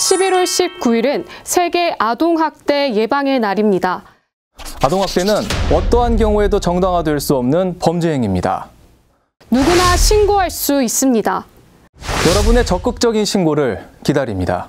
11월 19일은 세계 아동학대 예방의 날입니다. 아동학대는 어떠한 경우에도 정당화될 수 없는 범죄 행위입니다. 누구나 신고할 수 있습니다. 여러분의 적극적인 신고를 기다립니다.